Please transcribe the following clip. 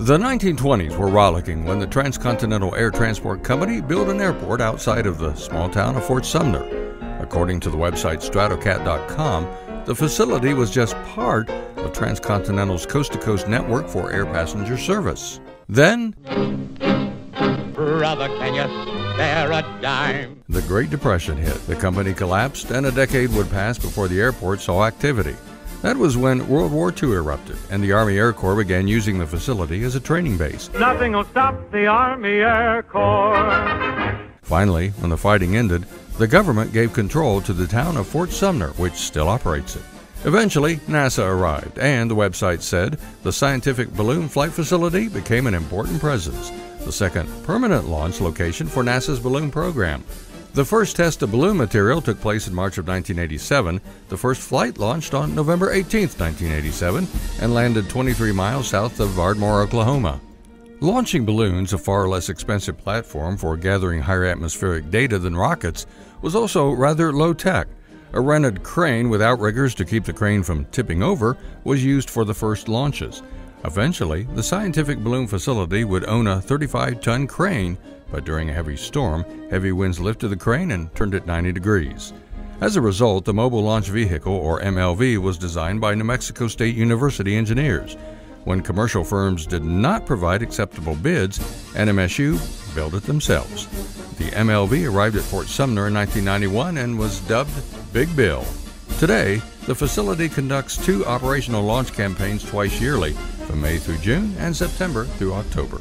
The 1920s were rollicking when the Transcontinental Air Transport Company built an airport outside of the small town of Fort Sumner. According to the website Stratocat.com, the facility was just part of Transcontinental's coast to coast network for air passenger service. Then, Brother, can you spare a dime? the Great Depression hit. The company collapsed, and a decade would pass before the airport saw activity. That was when World War II erupted, and the Army Air Corps began using the facility as a training base. Nothing will stop the Army Air Corps. Finally, when the fighting ended, the government gave control to the town of Fort Sumner, which still operates it. Eventually, NASA arrived, and the website said the scientific balloon flight facility became an important presence, the second permanent launch location for NASA's balloon program. The first test of balloon material took place in March of 1987. The first flight launched on November 18, 1987, and landed 23 miles south of Ardmore, Oklahoma. Launching balloons, a far less expensive platform for gathering higher atmospheric data than rockets, was also rather low tech. A rented crane with outriggers to keep the crane from tipping over was used for the first launches. Eventually, the scientific balloon facility would own a 35 ton crane, but during a heavy storm, heavy winds lifted the crane and turned it 90 degrees. As a result, the Mobile Launch Vehicle, or MLV, was designed by New Mexico State University engineers. When commercial firms did not provide acceptable bids, NMSU built it themselves. The MLV arrived at Fort Sumner in 1991 and was dubbed Big Bill. Today, the facility conducts two operational launch campaigns twice yearly, from May through June and September through October.